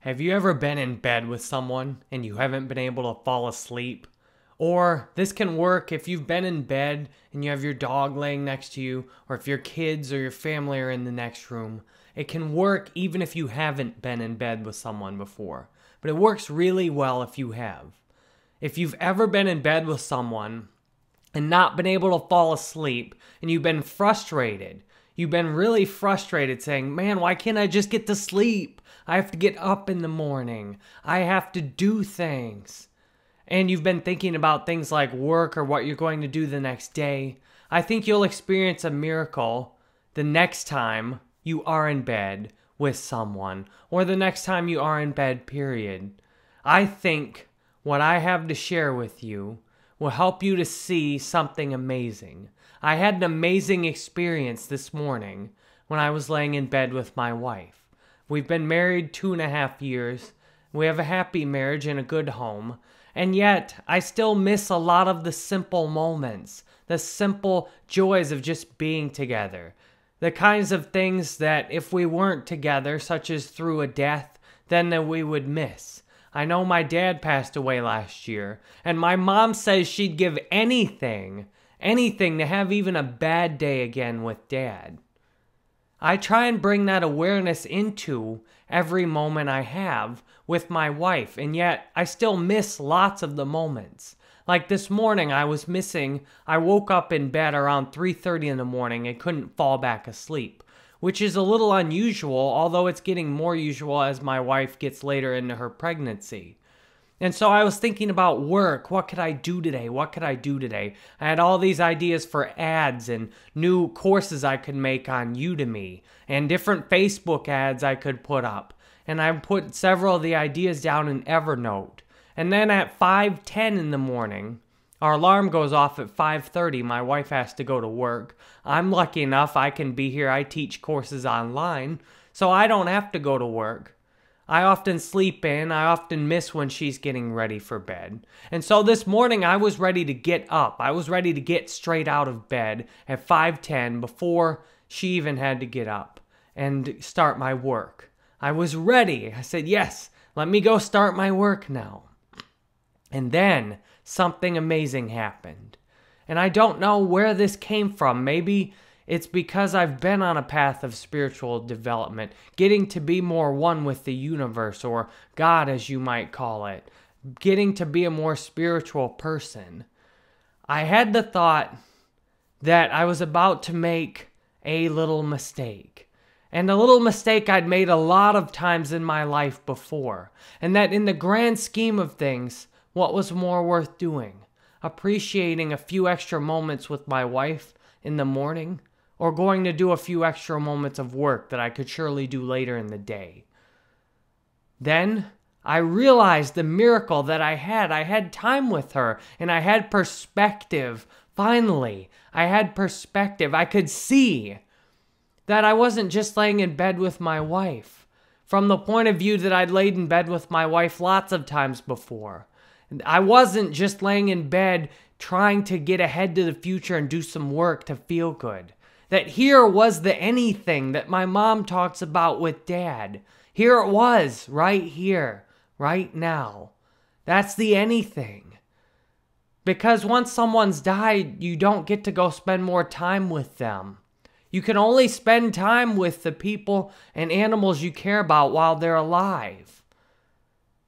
Have you ever been in bed with someone and you haven't been able to fall asleep? Or this can work if you've been in bed and you have your dog laying next to you, or if your kids or your family are in the next room. It can work even if you haven't been in bed with someone before, but it works really well if you have. If you've ever been in bed with someone and not been able to fall asleep and you've been frustrated, you've been really frustrated saying, Man, why can't I just get to sleep? I have to get up in the morning. I have to do things. And you've been thinking about things like work or what you're going to do the next day. I think you'll experience a miracle the next time you are in bed with someone or the next time you are in bed, period. I think what I have to share with you will help you to see something amazing. I had an amazing experience this morning when I was laying in bed with my wife. We've been married two and a half years. We have a happy marriage and a good home. And yet, I still miss a lot of the simple moments, the simple joys of just being together. The kinds of things that if we weren't together, such as through a death, then that we would miss. I know my dad passed away last year, and my mom says she'd give anything, anything to have even a bad day again with dad. I try and bring that awareness into every moment I have with my wife, and yet I still miss lots of the moments. Like this morning I was missing I woke up in bed around 3:30 in the morning and couldn't fall back asleep, which is a little unusual, although it's getting more usual as my wife gets later into her pregnancy. And so I was thinking about work. What could I do today? What could I do today? I had all these ideas for ads and new courses I could make on Udemy and different Facebook ads I could put up. And I put several of the ideas down in Evernote. And then at 5:10 in the morning, our alarm goes off at 5:30. My wife has to go to work. I'm lucky enough I can be here. I teach courses online, so I don't have to go to work. I often sleep in, I often miss when she's getting ready for bed. And so this morning I was ready to get up. I was ready to get straight out of bed at 5:10 before she even had to get up and start my work. I was ready. I said, "Yes, let me go start my work now." And then something amazing happened. And I don't know where this came from. Maybe it's because I've been on a path of spiritual development, getting to be more one with the universe, or God, as you might call it, getting to be a more spiritual person. I had the thought that I was about to make a little mistake. And a little mistake I'd made a lot of times in my life before. And that in the grand scheme of things, what was more worth doing? Appreciating a few extra moments with my wife in the morning or going to do a few extra moments of work that I could surely do later in the day. Then I realized the miracle that I had. I had time with her and I had perspective. Finally, I had perspective. I could see that I wasn't just laying in bed with my wife. From the point of view that I'd laid in bed with my wife lots of times before. I wasn't just laying in bed trying to get ahead to the future and do some work to feel good. That here was the anything that my mom talks about with dad. Here it was, right here, right now. That's the anything. Because once someone's died, you don't get to go spend more time with them. You can only spend time with the people and animals you care about while they're alive.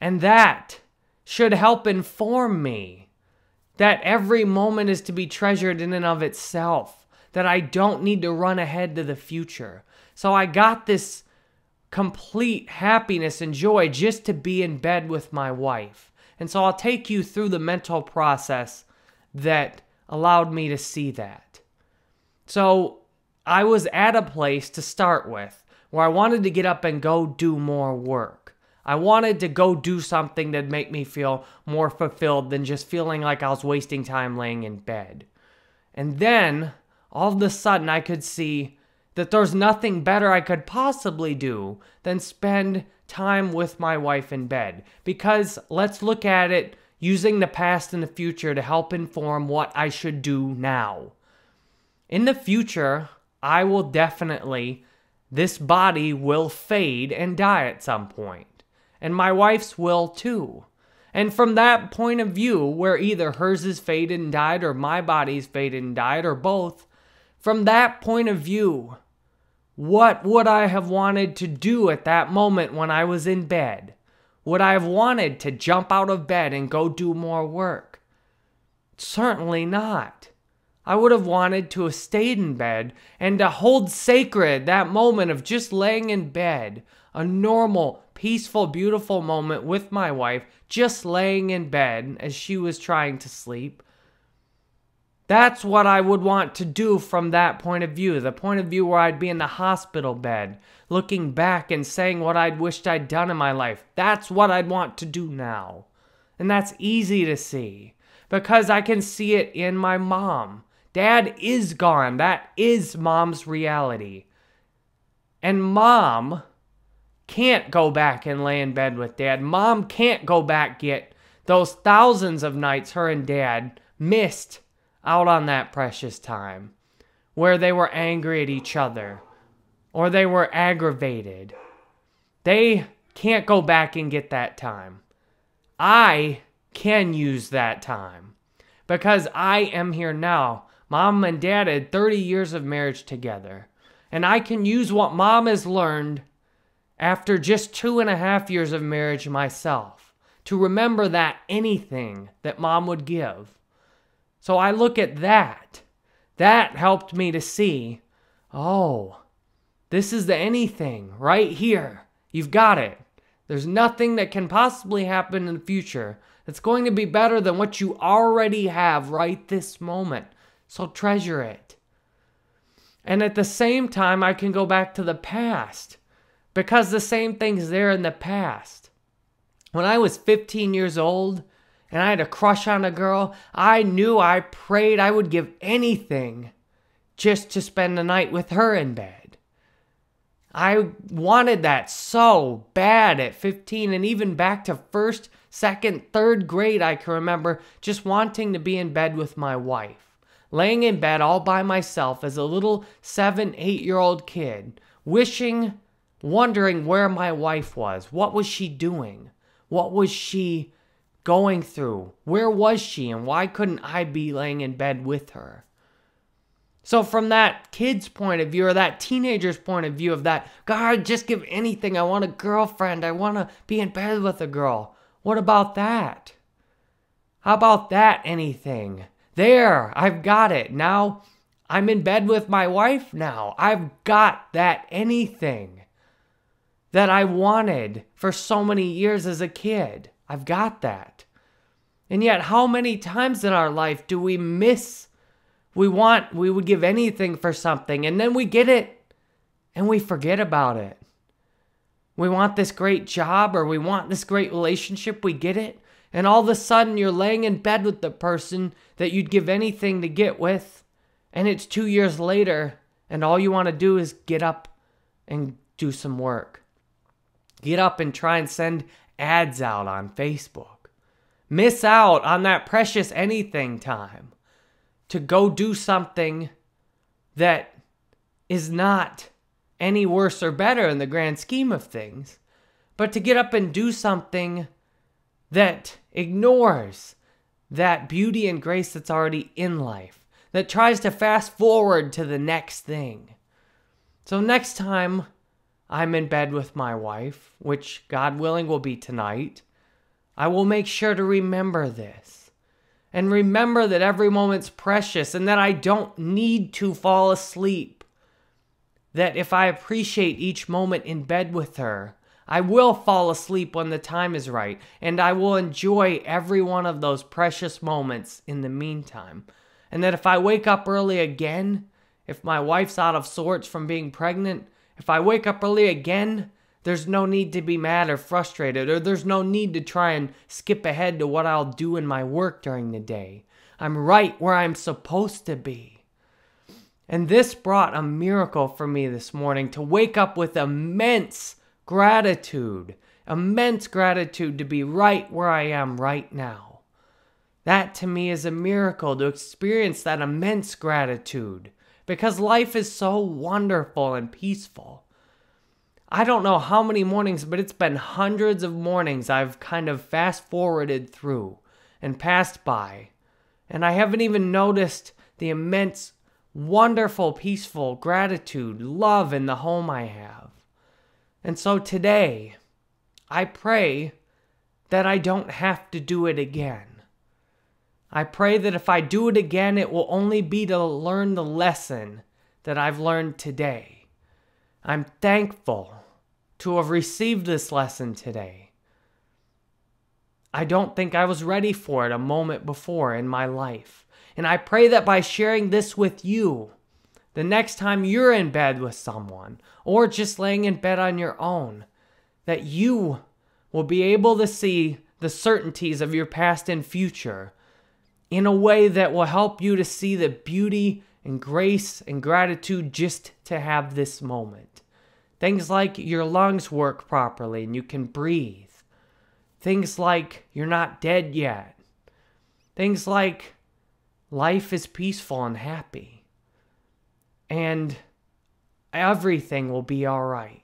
And that should help inform me that every moment is to be treasured in and of itself that I don't need to run ahead to the future. So I got this complete happiness and joy just to be in bed with my wife. And so I'll take you through the mental process that allowed me to see that. So I was at a place to start with where I wanted to get up and go do more work. I wanted to go do something that'd make me feel more fulfilled than just feeling like I was wasting time laying in bed. And then all of a sudden I could see that there's nothing better I could possibly do than spend time with my wife in bed. Because let's look at it using the past and the future to help inform what I should do now. In the future, I will definitely, this body will fade and die at some point. And my wife's will too. And from that point of view, where either hers is faded and died, or my body's faded and died, or both, from that point of view, what would I have wanted to do at that moment when I was in bed? Would I have wanted to jump out of bed and go do more work? Certainly not. I would have wanted to have stayed in bed and to hold sacred that moment of just laying in bed, a normal, peaceful, beautiful moment with my wife, just laying in bed as she was trying to sleep. That's what I would want to do from that point of view, the point of view where I'd be in the hospital bed, looking back and saying what I'd wished I'd done in my life. That's what I'd want to do now. And that's easy to see because I can see it in my mom. Dad is gone. That is mom's reality. And mom can't go back and lay in bed with dad. Mom can't go back get those thousands of nights her and dad missed out on that precious time where they were angry at each other or they were aggravated. They can't go back and get that time. I can use that time because I am here now. Mom and dad had 30 years of marriage together. And I can use what mom has learned after just two and a half years of marriage myself to remember that anything that mom would give. So I look at that. That helped me to see, oh, this is the anything right here. You've got it. There's nothing that can possibly happen in the future that's going to be better than what you already have right this moment. So treasure it. And at the same time, I can go back to the past because the same thing's there in the past. When I was 15 years old and I had a crush on a girl, I knew I prayed I would give anything just to spend the night with her in bed. I wanted that so bad at 15 and even back to first, second, third grade, I can remember just wanting to be in bed with my wife laying in bed all by myself as a little seven, eight year old kid, wishing, wondering where my wife was. What was she doing? What was she going through? Where was she? And why couldn't I be laying in bed with her? So, from that kid's point of view, or that teenager's point of view, of that, God, just give anything. I want a girlfriend. I want to be in bed with a girl. What about that? How about that anything? There, I've got it. Now I'm in bed with my wife now. I've got that anything that I wanted for so many years as a kid. I've got that. And yet, how many times in our life do we miss? We want, we would give anything for something, and then we get it and we forget about it. We want this great job or we want this great relationship, we get it, and all of a sudden you're laying in bed with the person that you'd give anything to get with, and it's two years later, and all you want to do is get up and do some work. Get up and try and send ads out on Facebook. Miss out on that precious anything time to go do something that is not any worse or better in the grand scheme of things, but to get up and do something that ignores that beauty and grace that's already in life, that tries to fast forward to the next thing. So, next time I'm in bed with my wife, which God willing will be tonight, I will make sure to remember this. And remember that every moment's precious and that I don't need to fall asleep. That if I appreciate each moment in bed with her, I will fall asleep when the time is right, and I will enjoy every one of those precious moments in the meantime. And that if I wake up early again, if my wife's out of sorts from being pregnant, if I wake up early again, there's no need to be mad or frustrated, or there's no need to try and skip ahead to what I'll do in my work during the day. I'm right where I'm supposed to be. And this brought a miracle for me this morning to wake up with immense Gratitude, immense gratitude to be right where I am right now. That to me is a miracle to experience that immense gratitude because life is so wonderful and peaceful. I don't know how many mornings, but it's been hundreds of mornings I've kind of fast forwarded through and passed by. And I haven't even noticed the immense, wonderful, peaceful gratitude, love in the home I have. And so today, I pray that I don't have to do it again. I pray that if I do it again, it will only be to learn the lesson that I've learned today. I'm thankful to have received this lesson today. I don't think I was ready for it a moment before in my life. And I pray that by sharing this with you, the next time you're in bed with someone or just laying in bed on your own, that you will be able to see the certainties of your past and future in a way that will help you to see the beauty and grace and gratitude just to have this moment. Things like your lungs work properly and you can breathe. Things like you're not dead yet. Things like life is peaceful and happy. And everything will be all right.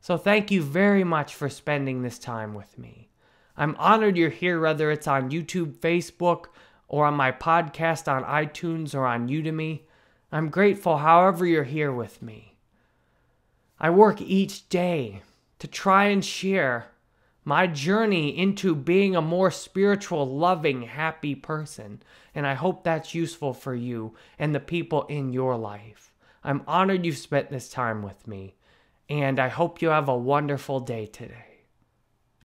So thank you very much for spending this time with me. I'm honored you're here, whether it's on YouTube, Facebook, or on my podcast on iTunes or on Udemy. I'm grateful however you're here with me. I work each day to try and share my journey into being a more spiritual, loving, happy person. And I hope that's useful for you and the people in your life. I'm honored you've spent this time with me, and I hope you have a wonderful day today.